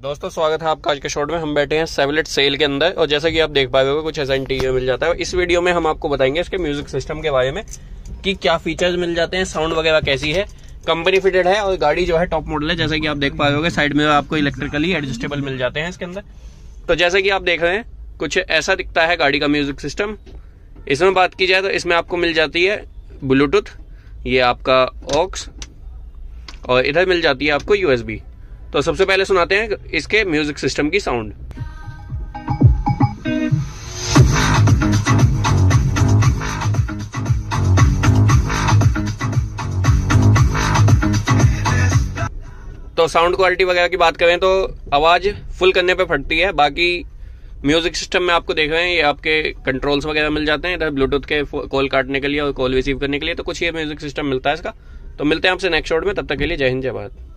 दोस्तों, स्वागत है आपका आज के शॉर्ट में। हम बैठे हैं सेवलेट सेल के अंदर और जैसा कि आप देख पाए होगा, कुछ ऐसा इंटीरियर मिल जाता है। इस वीडियो में हम आपको बताएँगे इसके म्यूज़िक सिस्टम के बारे में कि क्या फीचर्स मिल जाते हैं साउंड वगैरह कैसी है। कंपनी फिटेड है और गाड़ी जो है टॉप मॉडल है, जैसे कि आप देख पाए होगे साइड में आपको इलेक्ट्रिकली एडजस्टेबल मिल जाते हैं इसके अंदर। तो जैसे कि आप देख रहे हैं, कुछ ऐसा दिखता है गाड़ी का म्यूज़िक सिस्टम इसमें बात की जाए तो इसमें आपको मिल जाती है ब्लूटूथ ये आपका ऑक्स और इधर मिल जाती है आपको यूएसबी तो सबसे पहले सुनाते हैं इसके म्यूज़िक सिस्टम की साउंड तो साउंड क्वालिटी वगैरह की बात करें तो आवाज़ फुल करने पे फटती है, बाकी म्यूज़िक सिस्टम में आपको देख रहे हैं, ये आपके कंट्रोल्स वगैरह मिल जाते हैं, इधर ब्लूटूथ के कॉल काटने के लिए और कॉल रिसीव करने के लिए तो कुछ ये म्यूज़िक सिस्टम मिलता है इसका। तो मिलते हैं आपसे नेक्स्ट शॉट में, तब तक के लिए जय हिंद, जय भारत।